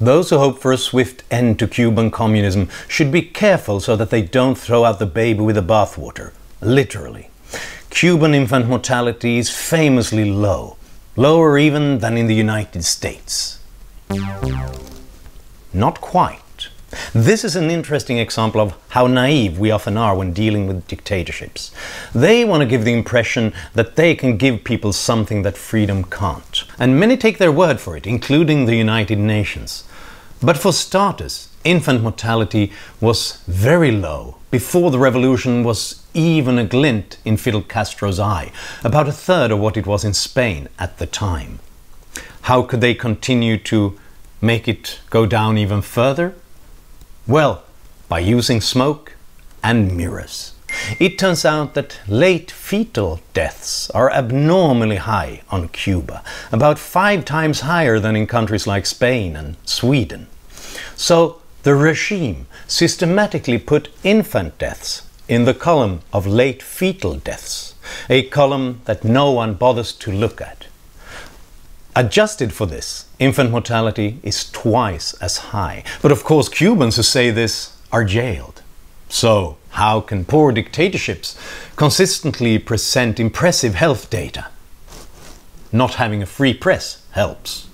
Those who hope for a swift end to Cuban communism should be careful so that they don't throw out the baby with the bathwater, literally. Cuban infant mortality is famously low, lower even than in the United States. Not quite. This is an interesting example of how naive we often are when dealing with dictatorships. They want to give the impression that they can give people something that freedom can't. And many take their word for it, including the United Nations. But for starters, infant mortality was very low before the revolution was even a glint in Fidel Castro's eye, about a third of what it was in Spain at the time. How could they continue to make it go down even further? Well, by using smoke and mirrors. It turns out that late fetal deaths are abnormally high on Cuba, about five times higher than in countries like Spain and Sweden. So the regime systematically put infant deaths in the column of late fetal deaths, a column that no one bothers to look at. Adjusted for this, infant mortality is twice as high. But of course, Cubans who say this are jailed. So, how can poor dictatorships consistently present impressive health data? Not having a free press helps.